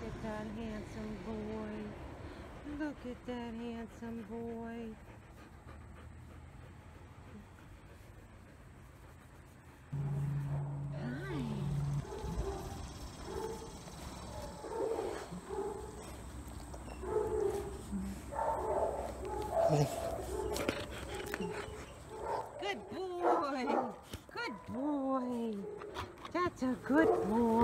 Look at that handsome boy. Look at that handsome boy. Good boy. Good boy. That's a good boy.